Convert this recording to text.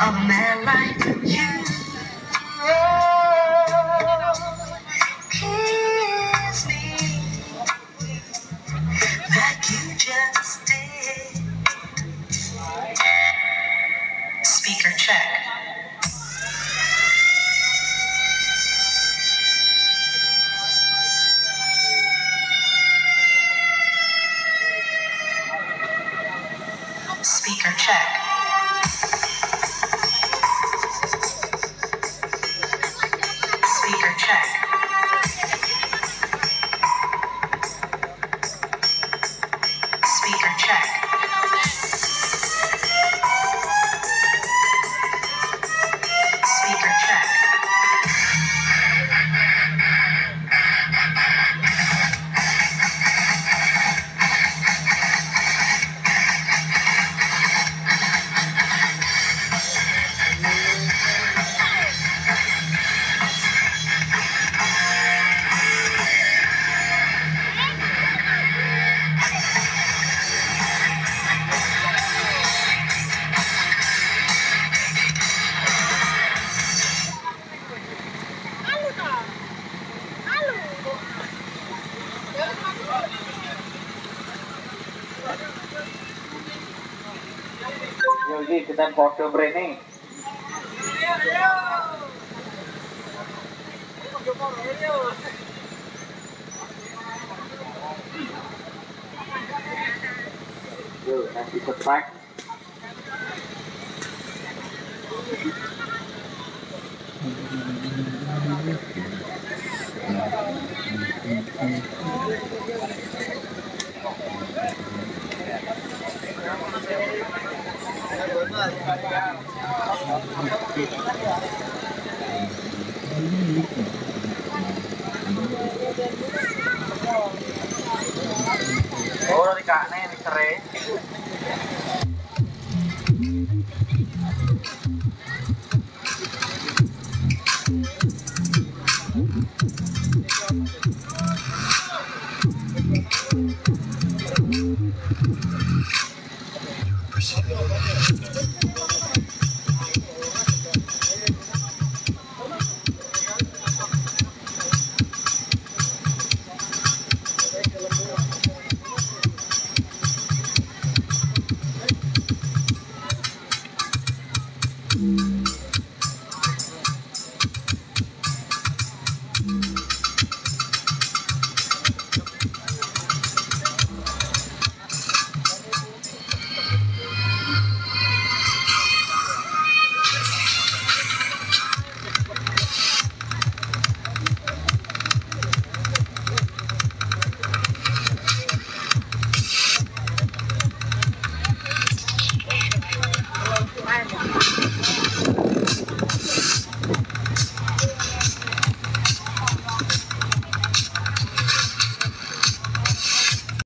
of a man like you. Kiss me like you just did. Speaker check. Speaker check. Check. Speaker check. kita સિદ્ધાંત ઓક્ટોબરે નહીં Yo, that's. Thank you. Oh, dari kakne ini cerai. Thank you. thank Mm-hmm.